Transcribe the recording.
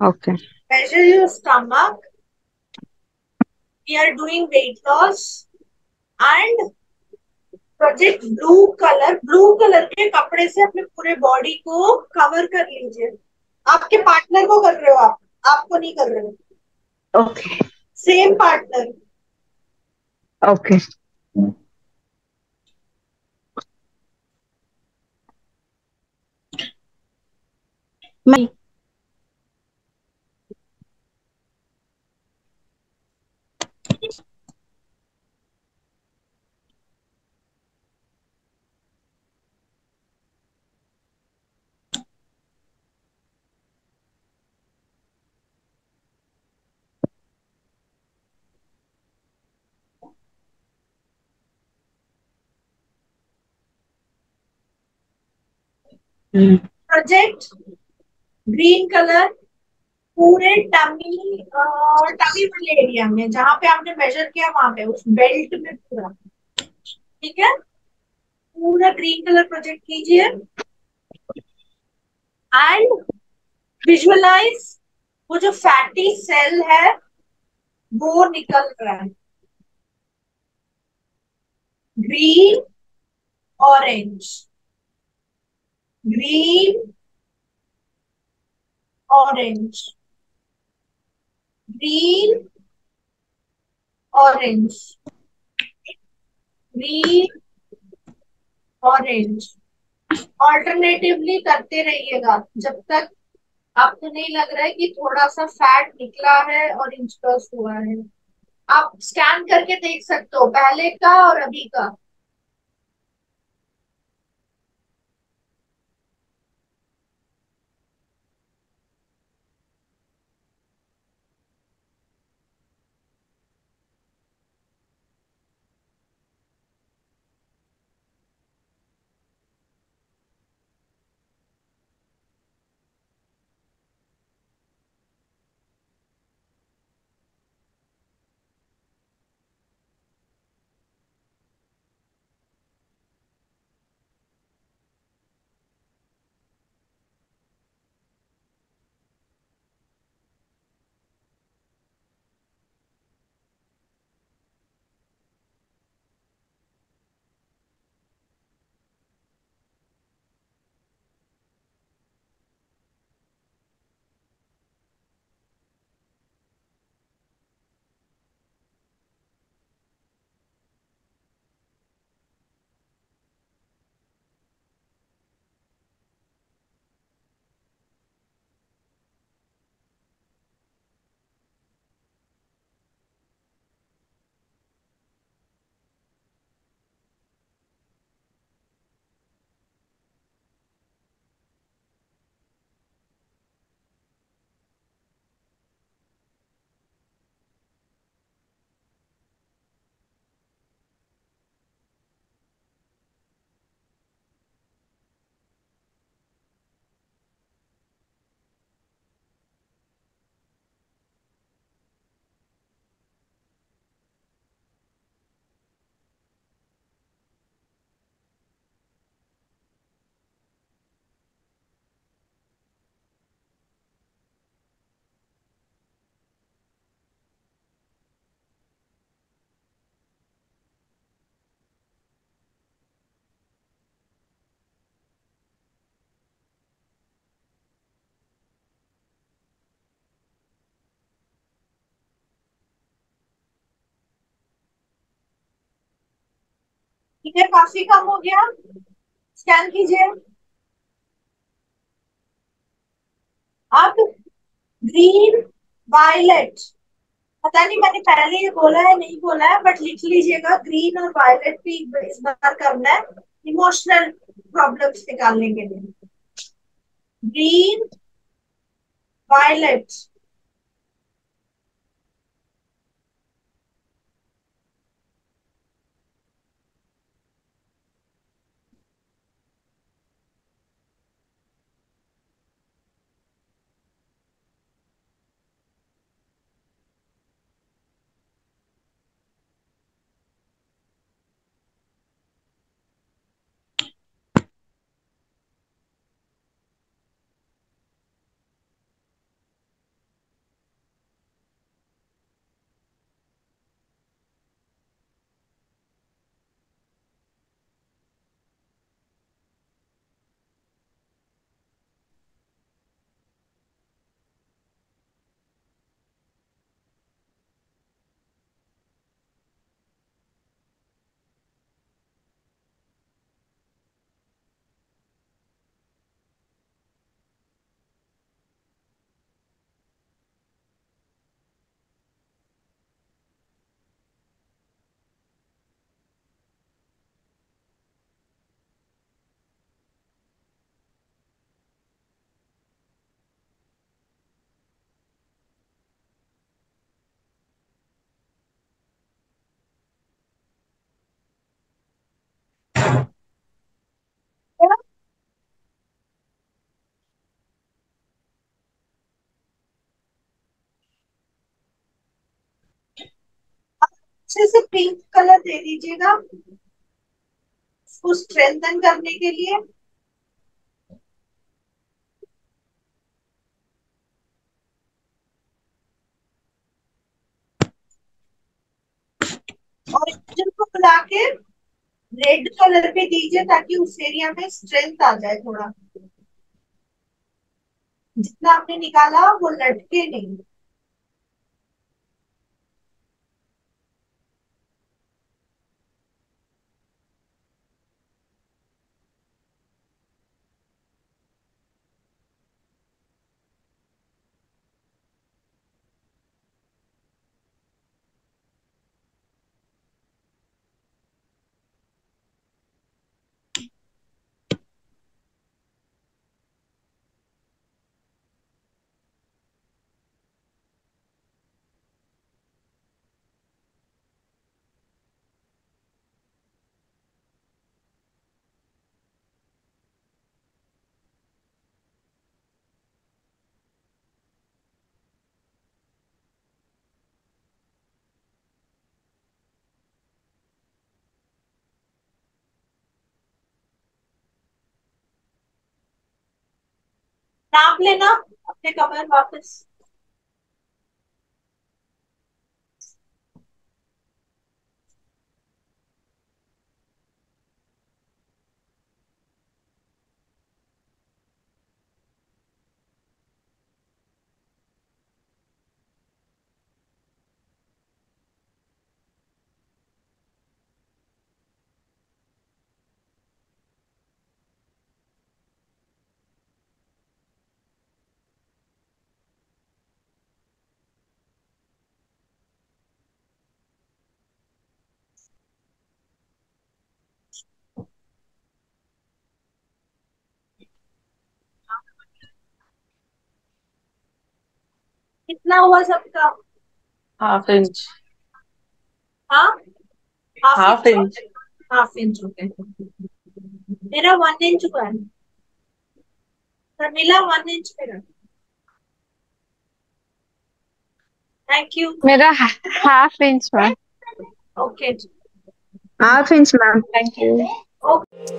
Okay. Measure your stomach. We are doing weight loss. And project blue colour blue colour के कपड़े से अपने पूरे बॉडी को कवर कर लीजिए। आपके पार्टनर को कर रहे हो आप? आपको नहीं कर रहे हो। ओके सेम पार्टनर ओके मैं प्रोजेक्ट ग्रीन कलर पूरे टमी टमी वाले एरिया में, जहाँ पे आपने मेजर किया वहाँ पे, उस बेल्ट में पूरा। ठीक है? पूरा ग्रीन कलर प्रोजेक्ट कीजिए। एंड विजुअलाइज वो जो फैटी सेल है, वो निकल रहा है। Green orange green orange green orange green orange alternatively करते रहिएगा। जब तक आपको नहीं लग रहा है कि थोड़ा सा फैट निकला है और इंचकस हुआ है। आप स्कैन करके देख सकते हो, पहले का और अभी का। ठीक काफ़ी कम हो गया। स्कैन कीजिए। अब ग्रीन वायलेट। पता नहीं मैंने पहले ये बोला है, नहीं बोला है बट लिख लीजिएगा। ग्रीन और वायलेट भी इस बार करना है इमोशनल प्रॉब्लम्स निकालने के लिए। Green violet. अच्छे से पिंक कलर दे दीजिएगा। उसको स्ट्रेंथन करने के लिए। और को बुला के रेड कलर पे दीजिए ताकि उस एरिया में स्ट्रेंथ आ जाए थोड़ा। जितना आपने निकाला वो लटके नहीं। नाप लेना अपने कमर वापस। कितना हुआ सबका हाफ़ इंच हाँ? हाफ़ इंच हाफ़ इंच हो गए मेरा वन इंच हुआ है। शर्मिला वन इंच मेरा। थैंक यू मेरा half inch ma'am okay half inch ma'am thank you okay